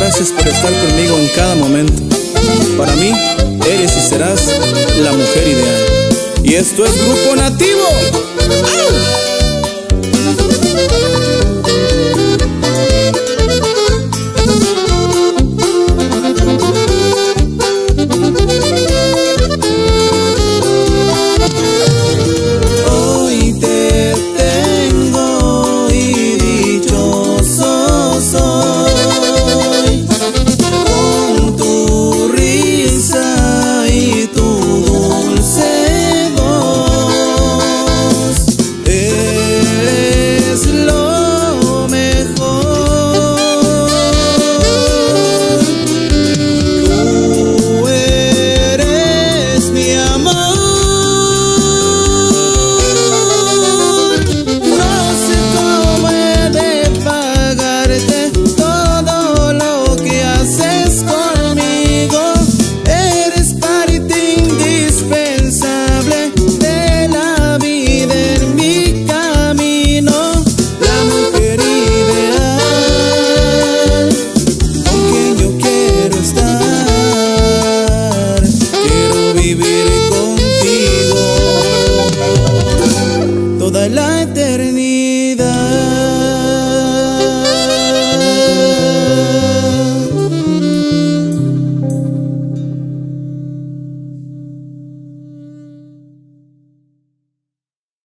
gracias por estar conmigo en cada momento. Para mí, eres y serás la mujer ideal. Y esto es Grupo Nativo. ¡Au! eternidad.